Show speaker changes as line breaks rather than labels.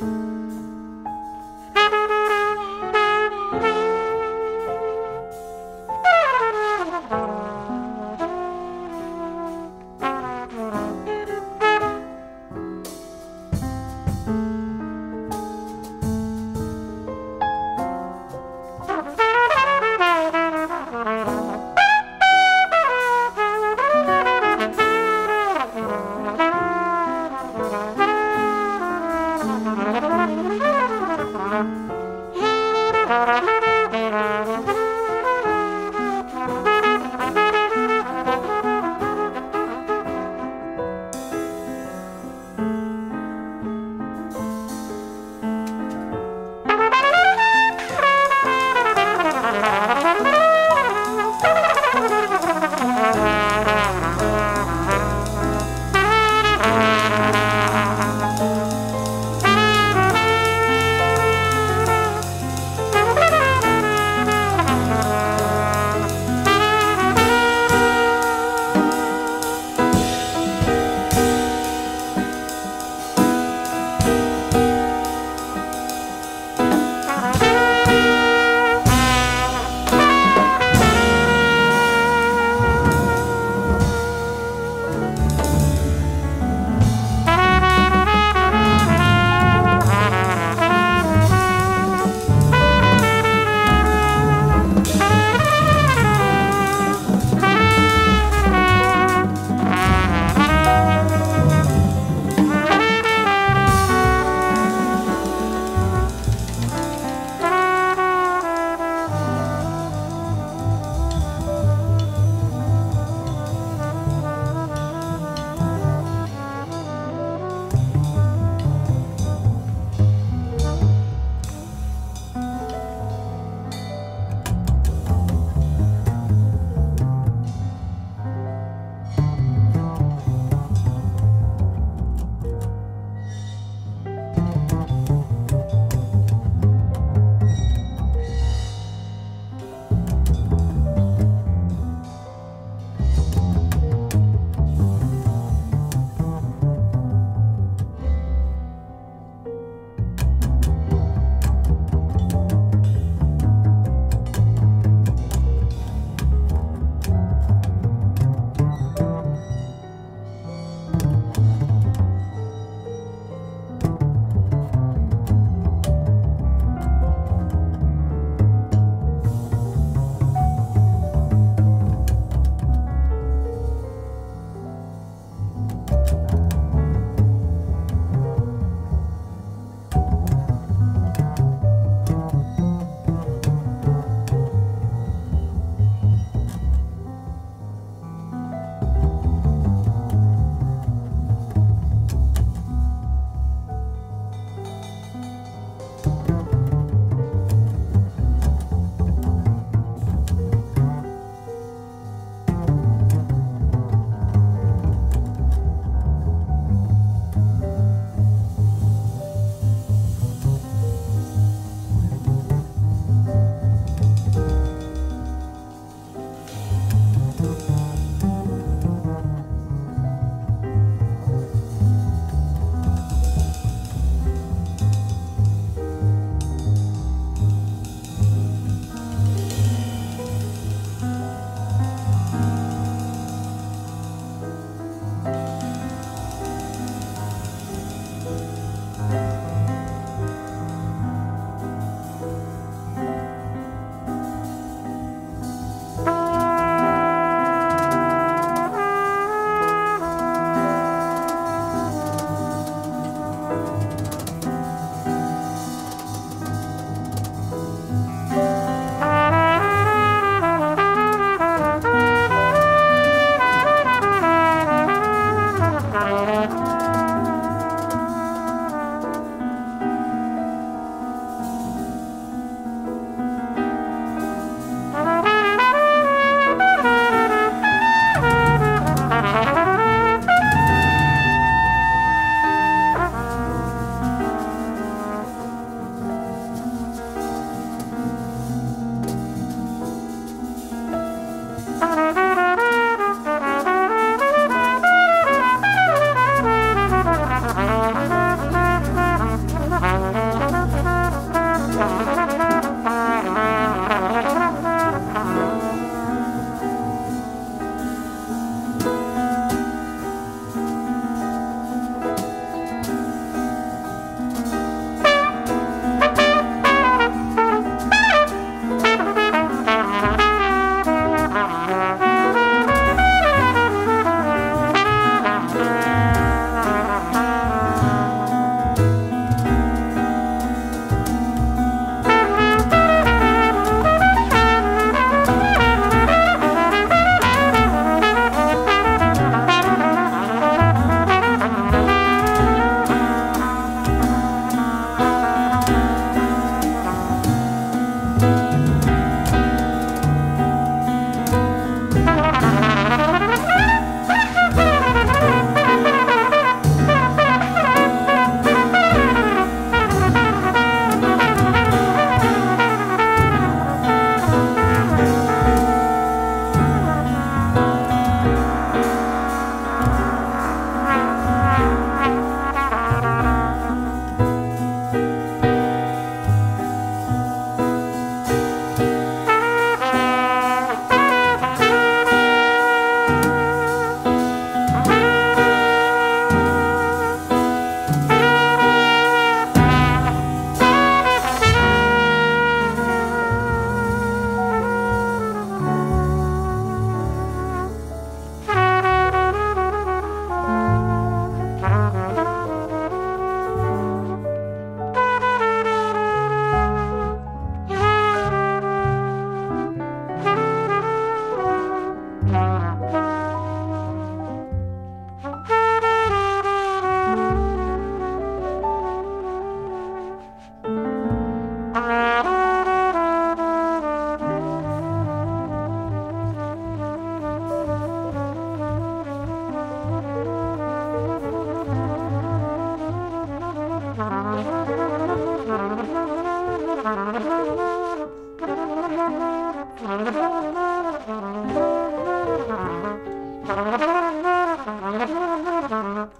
Bye. Música Thank you.